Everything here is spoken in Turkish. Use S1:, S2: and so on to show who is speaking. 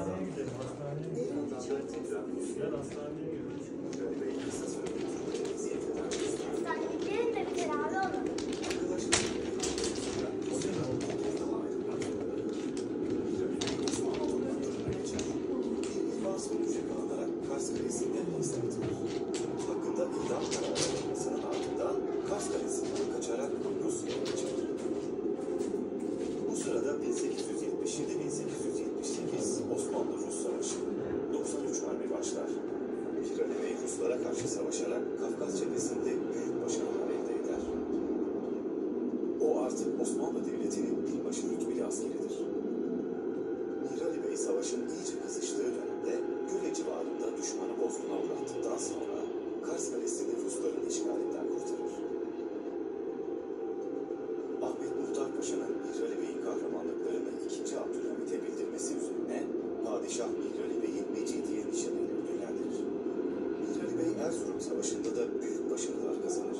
S1: hastaneye gidelim. Hastaneye gidelim. Gel hastaneye gidelim. de bir tedavi olalım. Fars Müzesi alarak Kars Kalesi'nden hızlandırılır. Hakkında idam kararı Kafkas cephesinde büyük başarılar elde eder. O artık Osmanlı Devleti'nin binbaşı rütbeli askeridir. Mirali Bey savaşın iyice Erzurum Savaşı'nda da büyük başarılar kazanır.